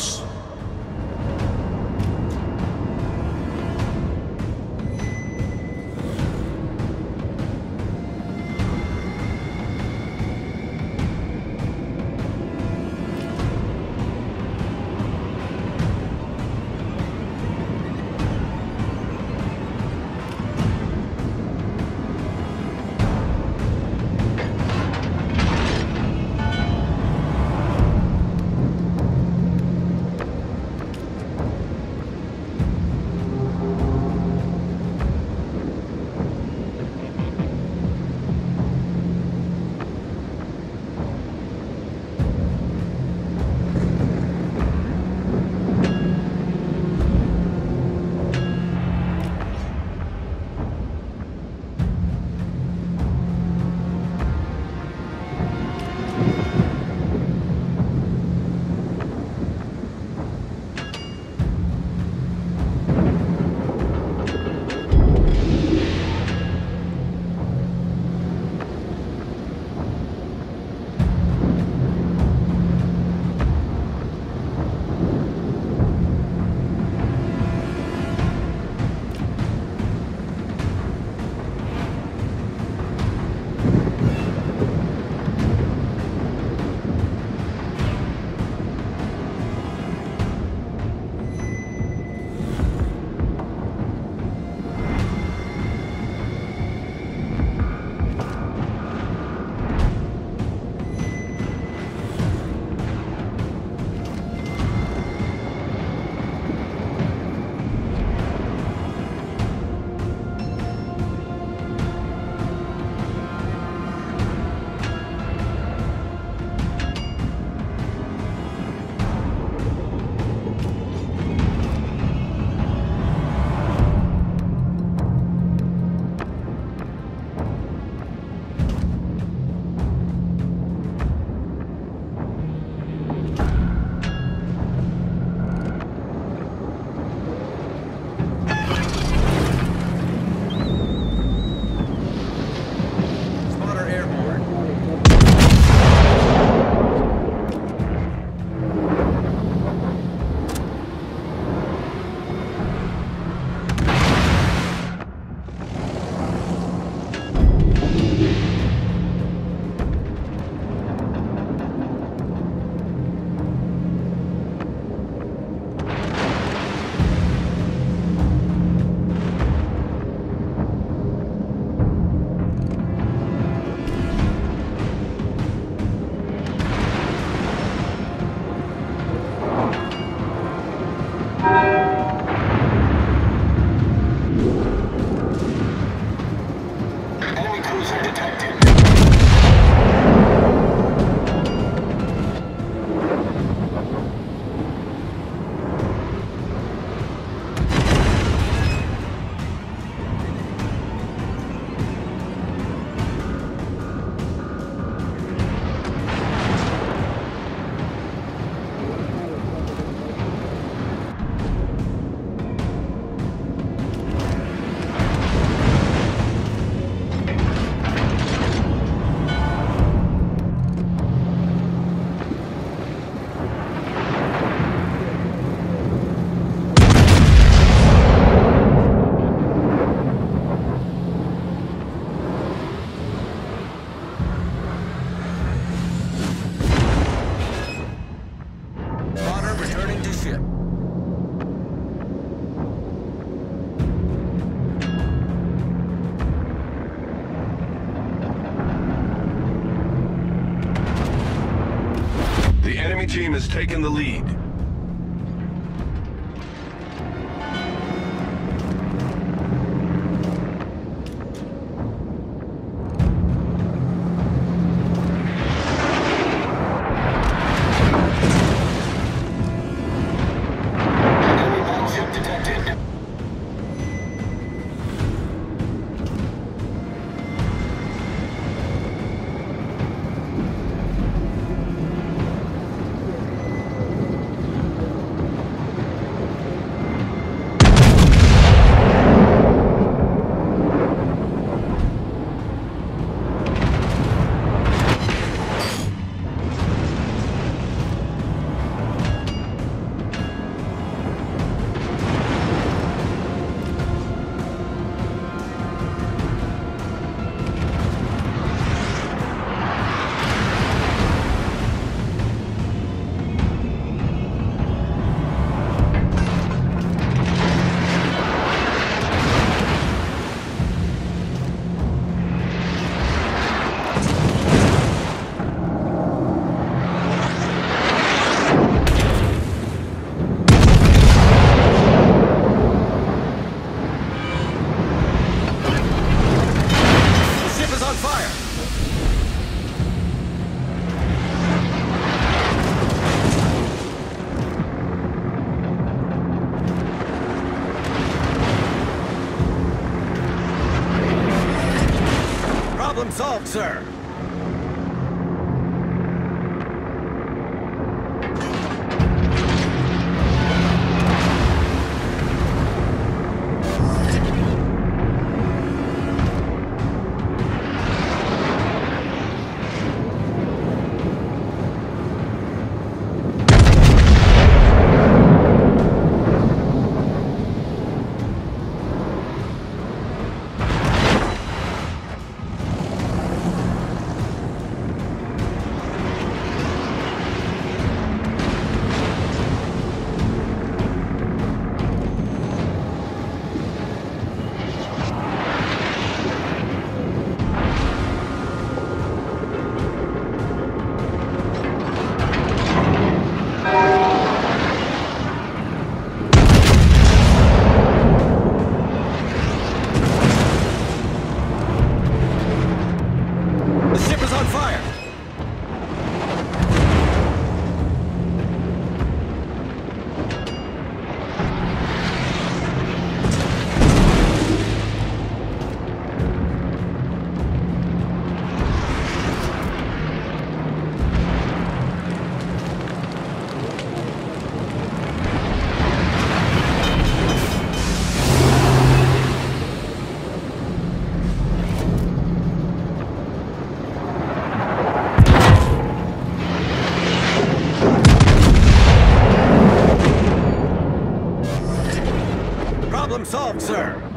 starts. Returning to ship. The enemy team has taken the lead. solved, sir. Sir.